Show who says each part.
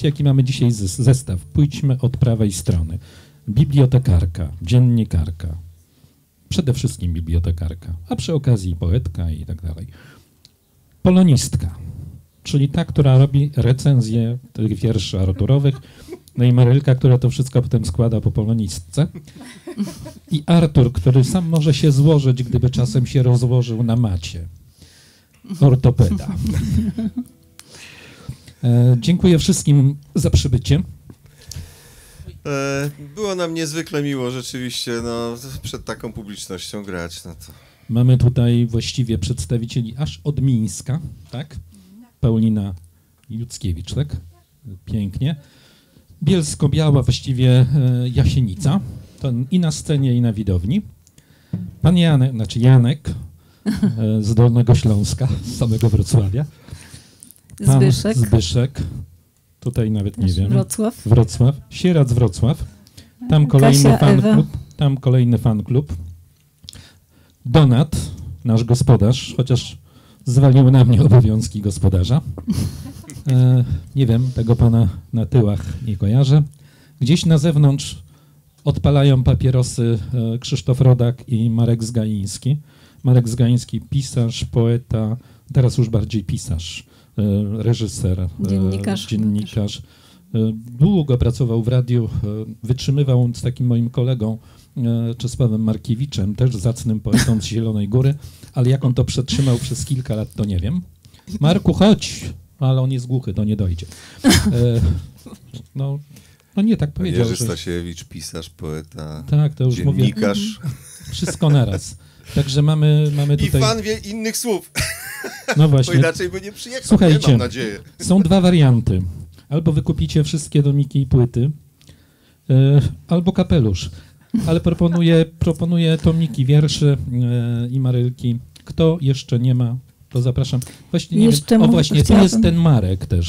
Speaker 1: Zobaczcie, jaki mamy dzisiaj zes- zestaw. Pójdźmy od prawej strony. Bibliotekarka, dziennikarka, przede wszystkim bibliotekarka, a przy okazji poetka i tak dalej. Polonistka, czyli ta, która robi recenzję tych wierszy arturowych, no i Marylka, która to wszystko potem składa po polonistce. I Artur, który sam może się złożyć, gdyby czasem się rozłożył na macie. Ortopeda. E, dziękuję wszystkim za przybycie.
Speaker 2: E, było nam niezwykle miło rzeczywiście, no, przed taką publicznością grać, no to...
Speaker 1: Mamy tutaj właściwie przedstawicieli aż od Mińska, tak? Paulina Juckiewicz, tak? Pięknie. Bielsko-Biała, właściwie e, Jasienica. To i na scenie, i na widowni. Pan Janek, znaczy Janek z Dolnego Śląska, z samego Wrocławia. Pan
Speaker 3: Zbyszek,
Speaker 1: Zbyszek. Tutaj nawet nie wiem.
Speaker 3: Wrocław.
Speaker 1: Wrocław, Sierac Wrocław, tam kolejny
Speaker 3: Kasia,
Speaker 1: fan
Speaker 3: Ewa.
Speaker 1: klub, tam kolejny fan klub. Donat, nasz gospodarz, chociaż zwalił na mnie obowiązki gospodarza. E, nie wiem, tego pana na tyłach nie kojarzę. Gdzieś na zewnątrz odpalają papierosy e, Krzysztof Rodak i Marek Zgaiński. Marek Zgaiński, pisarz, poeta, teraz już bardziej pisarz, e, reżyser, e,
Speaker 3: Dziennikarz.
Speaker 1: dziennikarz. E, Długo pracował w radiu, wytrzymywał z takim moim kolegą Czesławem Markiewiczem, też zacnym poetą z Zielonej Góry, ale jak on to przetrzymał przez kilka lat, to nie wiem. Marku, chodź! Ale on jest głuchy, to nie dojdzie. No, no nie tak powiedział.
Speaker 2: Jerzy Stasiewicz, pisarz, poeta,
Speaker 1: Tak, to już mówię.
Speaker 2: dziennikarz
Speaker 1: Wszystko naraz. Także mamy, mamy
Speaker 2: i
Speaker 1: tutaj.
Speaker 2: fan wie innych słów,
Speaker 1: No
Speaker 2: bo
Speaker 1: właśnie.
Speaker 2: inaczej by nie przyjechał,
Speaker 1: Słuchajcie.
Speaker 2: nie mam nadzieję.
Speaker 1: Są dwa warianty. Albo wykupicie wszystkie domiki i płyty, e, albo kapelusz. Ale proponuję, proponuję tomiki wierszy e, i marylki. Kto jeszcze nie ma, to zapraszam. Właśnie nie
Speaker 3: Jeszcze
Speaker 1: wiem. O właśnie, tu
Speaker 3: chciałabym-
Speaker 1: jest ten Marek też.